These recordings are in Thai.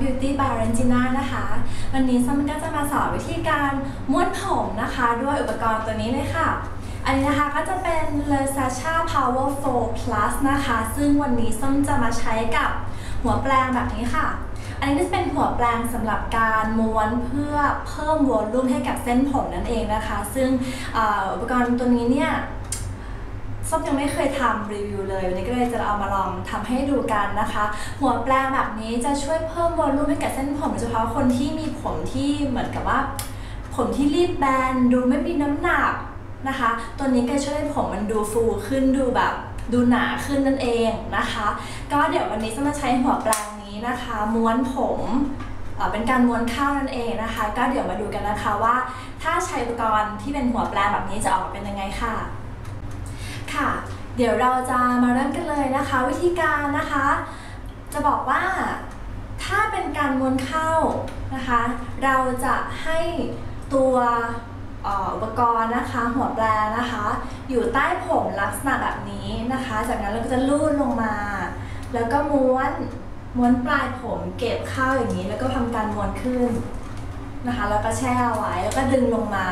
Beauty by Regina นะคะ วันนี้ซัมก็จะมาสอนวิธีการม้วนผมนะคะ ด้วยอุปกรณ์ตัวนี้เลยค่ะ อันนี้นะคะก็จะเป็น l e s a c h a Power 4 Plus นะคะ ซึ่งวันนี้ซัมจะมาใช้กับหัวแปรงแบบนี้ค่ะ อันนี้ก็จะเป็นหัวแปรงสำหรับการม้วนเพื่อเพิ่มวอลลุ่มให้กับเส้นผมนั่นเองนะคะ ซึ่งอุปกรณ์ตัวนี้เนี่ย ส้มยังไม่เคยทำรีวิวเลยวันนี้ก็เลยจะเอามาลองทำให้ดูกันนะคะ หัวแปรงแบบนี้จะช่วยเพิ่มวอลลุ่มให้กับเส้นผมโดยเฉพาะคนที่มีผมที่เหมือนกับว่า ผมที่รีบแบนดูไม่มีน้ำหนักนะคะ ตัวนี้ก็ช่วยให้ผมมันดูฟูขึ้นดูแบบดูหนาขึ้นนั่นเองนะคะ ก็เดี๋ยววันนี้จะมาใช้หัวแปรงนี้นะคะ ม้วนผมเป็นการม้วนข้าวนั่นเองนะคะ ก็เดี๋ยวมาดูกันนะคะว่า ถ้าใช้อุปกรณ์ที่เป็นหัวแปรงแบบนี้จะออกมาเป็นยังไงค่ะ ค่ะ เดี๋ยวเราจะมาเริ่มกันเลยนะคะ วิธีการนะคะ จะบอกว่าถ้าเป็นการม้วนเข้านะคะ เราจะให้ตัวอุปกรณ์นะคะหัวแปรนะคะ อยู่ใต้ผมลักษณะแบบนี้นะคะ จากนั้นเราก็จะลูดลงมา แล้วก็ม้วนม้วนปลายผมเก็บเข้าอย่างนี้ แล้วก็ทำการม้วนขึ้นนะคะ แล้วก็แช่เอาไว้แล้วก็ดึงลงมา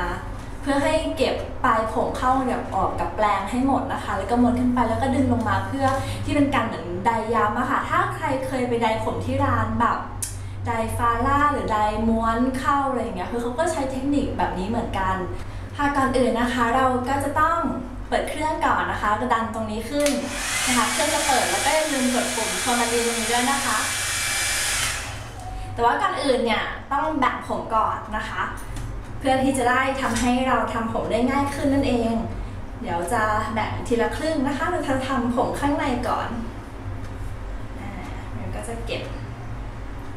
พื่อให้เก็บปลายผมเข้าแบบออกกับแปลงให้หมดนะคะ แล้วก็ม้วนขึ้นไปแล้วก็ดึงลงมาเพื่อที่เป็นการเหมือนไดย้ำอะค่ะถ้าใครเคยไปไดผมที่ร้านแบบไดฟาร่าหรือไดม้วนเข้าอะไรอย่างเงี้ยคือเขาก็ใช้เทคนิคแบบนี้เหมือนกันค่ะก่อนอื่นนะคะ เราก็จะต้องเปิดเครื่องก่อนนะคะกระดันตรงนี้ขึ้นนะคะเครื่องจะเปิดแล้วก็อย่าลืมกดปุ่มโทรมาดีตรงนี้ด้วยนะคะ แต่ว่าก่อนอื่นเนี่ยต้องแบ่งผมก่อนนะคะ เพื่อที่จะได้ทำให้เราทำผมได้ง่ายขึ้นนั่นเอง เดี๋ยวจะแบ่งทีละครึ่งนะคะเราจะทำผมข้างในก่อนอ่ามันก็จะเก็บ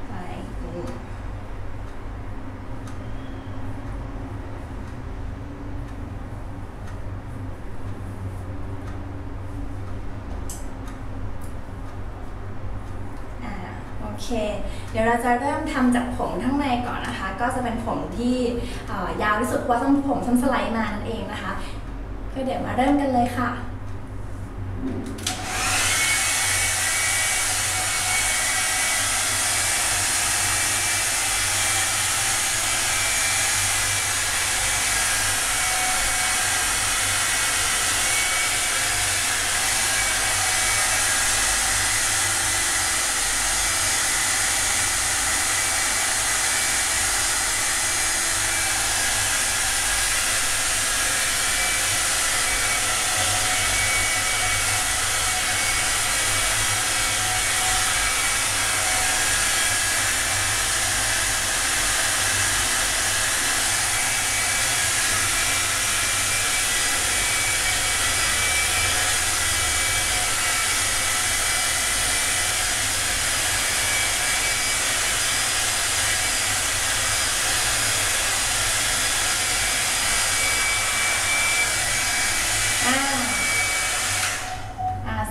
ไว้โอ เค เดี๋ยวเราจะเริ่มทำจากผมข้างในก่อนนะคะ ก็จะเป็นผมที่ยาวที่สุดเพราะว่าต้องผมซ้ำสไลด์มานั่นเองนะคะก็เดี๋ยวมาเริ่มกันเลยค่ะ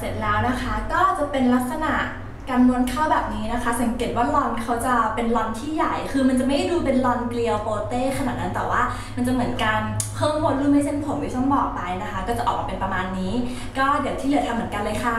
เสร็จแล้ว นะคะ ก็จะเป็นลักษณะการม้วนเข้าแบบนี้นะคะ สังเกตว่าลอนเขาจะเป็นลอนที่ใหญ่ คือมันจะไม่ดูเป็นลอนเกลียวโปเต้ขนาดนั้นแต่ว่า มันจะเหมือนการเพิ่มวอลลุ่มให้เส้นผมที่ช่องบอกไปนะคะ ก็จะออกมาเป็นประมาณนี้ ก็เดี๋ยวที่เหลือทำเหมือนกันเลยค่ะ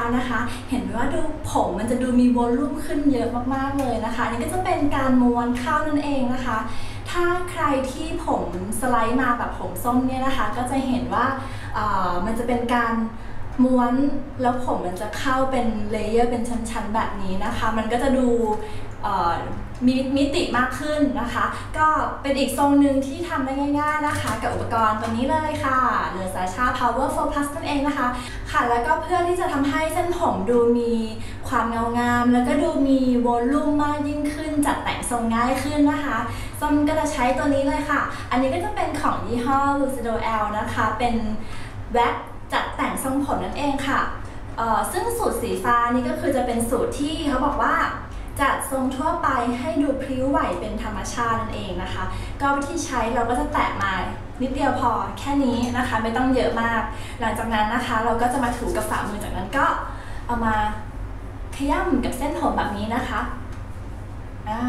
แล้วนะคะ เห็นไหมว่าดูผมมันจะดูมี volume ขึ้นเยอะมากๆเลยนะคะนี่ก็จะเป็นการม้วนเข้านั่นเองนะคะ ถ้าใครที่ผมสไลด์มาแบบผมส้มเนี่ยนะคะ ก็จะเห็นว่ามันจะเป็นการ ม้วนแล้วผมมันจะเข้าเป็น layer เป็นชั้นๆ แบบนี้นะคะ มันก็จะดูมีมิติมากขึ้นนะคะ ก็เป็นอีกทรงหนึ่งที่ทำได้ง่าย ๆนะคะ กับอุปกรณ์ตัวนี้เลยค่ะเรือซาชา Power 4 Plus นั่นเองนะคะ ค่ะแล้วก็เพื่อที่จะทำให้เส้นผมดูมีความเงางาม แล้วก็ดูมีวอลลุ่มมากยิ่งขึ้น จัดแต่งทรงง่ายขึ้นนะคะส้มก็จะใช้ตัวนี้เลยค่ะ อันนี้ก็จะเป็นของยี่ห้อ Lucido L นะคะ เป็นแว็ก จัดแต่งทรงผมนั่นเองค่ะ ซึ่งสูตรสีฟ้านี่ก็คือจะเป็นสูตรที่เขาบอกว่าจัดทรงทั่วไปให้ดูพริ้วไหวเป็นธรรมชาตินั่นเองนะคะ ก็วิธีใช้เราก็จะแตะมานิดเดียวพอแค่นี้นะคะไม่ต้องเยอะมาก หลังจากนั้นนะคะเราก็จะมาถูกับฝ่ามือจากนั้นก็เอามาขย้ำกับเส้นผมแบบนี้นะคะอ่า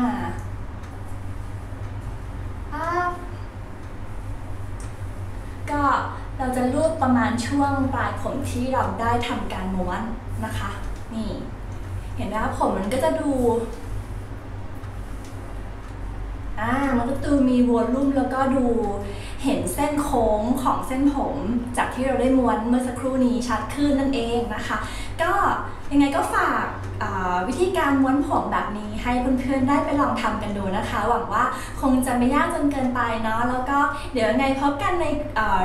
ปั๊บก็เราจะรู ประมาณช่วงปลายผมที่เราได้ทำการม้วนนะคะ นี่ เห็นไหมคะผมมันก็จะดูอ่ามันก็ดูมีวอลลุ่มแล้วก็ดูเห็นเส้นโค้งของเส้นผม จากที่เราได้ม้วนเมื่อสักครู่นี้ชัดขึ้นนั่นเองนะคะ ก็ยังไงก็ฝาก วิธีการม้วนผมแบบนี้ให้เพื่อนๆได้ไปลองทำกันดูนะคะ หวังว่าคงจะไม่ยากจนเกินไปเนาะแล้วก็เดี๋ยวไงพบกันใน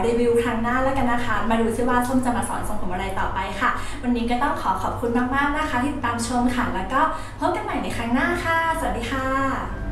รีวิวครั้งหน้าแล้วกันนะคะ มาดูซิว่าส้มจะมาสอนทรงผมอะไรต่อไปค่ะ วันนี้ก็ต้องขอขอบคุณมากๆนะคะ ที่ติดตามชมค่ะ แล้วก็พบกันใหม่ในครั้งหน้าค่ะ สวัสดีค่ะ